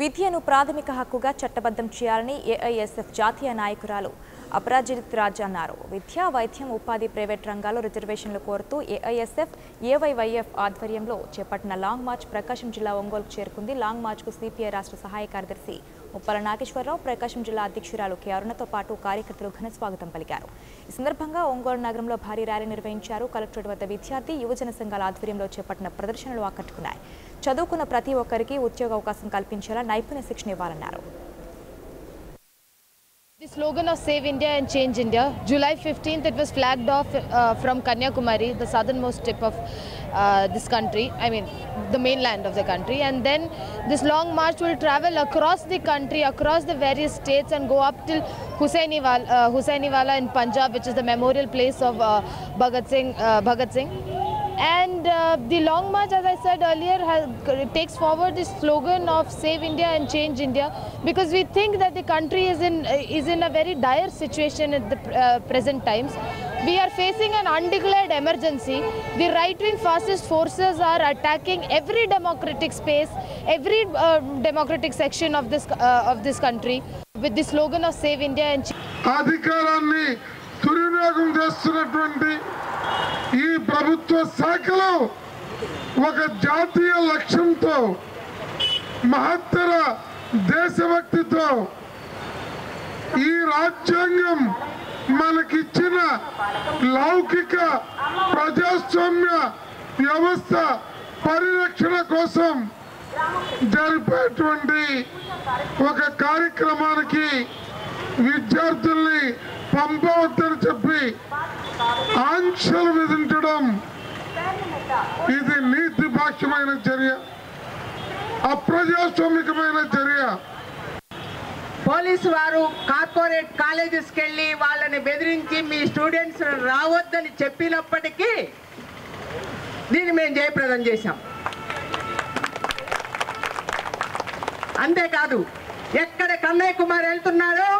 విద్యను ప్రాథమిక హక్కుగా చట్టబద్ధం చేయాలని ఏఐఎస్ఎఫ్ జాతీయ నాయకురాలు అపరాజిత్ రాజ్ అన్నారు. విద్య వైద్యం ఉపాధి ప్రైవేట్ రంగాల్లో రిజర్వేషన్లు కోరుతూ ఏఐఎస్ఎఫ్ ఏవైవైఎఫ్ ఆధ్వర్యంలో చేపట్టిన లాంగ్ మార్చ్ ప్రకాశం జిల్లా ఒంగోలుకు చేరుకుంది. లాంగ్ మార్చ్కు సిపిఐ రాష్ట్ర సహాయ కార్యదర్శి ముప్పల నాగేశ్వరరావు ప్రకాశం జిల్లా అధ్యక్షురాలు కె అరుణతో పాటు కార్యకర్తలు ఘన స్వాగతం పలికారు. ఈ సందర్భంగా ఒంగోలు నగరంలో భారీ ర్యాలీ నిర్వహించారు. కలెక్టరేట్ వద్ద విద్యార్థి యువజన సంఘాల ఆధ్వర్యంలో చేపట్టిన ప్రదర్శనలు ఆకట్టుకున్నాయి. చదువుకున్న ప్రతి ఒక్కరికి ఉద్యోగ అవకాశం కల్పించేలా నైపుణ్య శిక్షణ ఇవ్వాలన్నారు. The slogan of Save India and Change India, July 15th, it was flagged off uh, from Kanyakumari, the southernmost tip of uh, this country, I mean, the mainland of the country. And then this long march will travel across the country, across the various states, and go up till Hussainiwala, uh, Hussainiwala in Punjab, which is the memorial place of uh, Bhagat Singh. Uh, Bhagat Singh. And uh, the long march, as I said earlier, has, takes forward the slogan of Save India and Change India because we think that the country is in, uh, is in a very dire situation at the uh, present times. We are facing an undeclared emergency. The right-wing fascist forces are attacking every democratic space, every um, democratic section of this, uh, of this country with the slogan of Save India and Change ఈ ప్రభుత్వ శాఖలో ఒక జాతీయ లక్ష్యంతో మహత్తర దేశభక్తితో ఈ రాజ్యాంగం మనకిచ్చిన లౌకిక ప్రజాస్వామ్య వ్యవస్థ పరిరక్షణ కోసం జరిపేటువంటి ఒక కార్యక్రమానికి విద్యార్థుల్ని పంపవద్దని చెప్పి ఆంక్షలు విధించడం. ఇది నీతిపాక్షమైన చర్య. అప్రజాస్వామికమైన చర్య. పోలీసు వారు కార్పొరేట్ కాలేజెస్కి వెళ్ళి వాళ్ళని బెదిరించి మీ స్టూడెంట్స్ రావద్దని చెప్పినప్పటికీ దీన్ని మేము జయప్రదం చేశాం. అంతేకాదు ఎక్కడ కన్నయ్య కుమార్ వెళ్తున్నాడో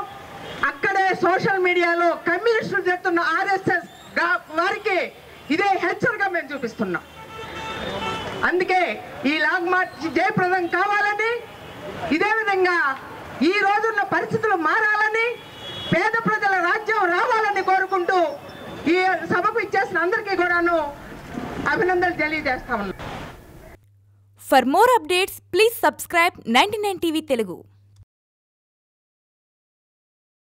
అక్కడే సోషల్ మీడియాలో కమ్యూనిస్టులు చెప్తున్న ఆర్ఎస్ఎస్ వారికి ఇదే హెచ్చరిక మేము చూపిస్తున్నాం. అందుకే ఈ లాంగ్ మార్చ్ జయప్రదం కావాలని ఇదే విధంగా ఈ రోజున్న పరిస్థితులు మారాలని పేద ప్రజల రాజ్యం రావాలని కోరుకుంటూ ఈ సభకు ఇచ్చేసిన అందరికీ కూడాను అభినందనలు తెలియజేస్తా ఉన్నాను for more updates please subscribe ninety nine TV Telugu.